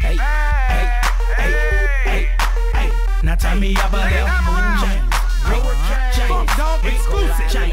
Hey, hey, hey, hey, hey. Now tell me about a little. Exclusive.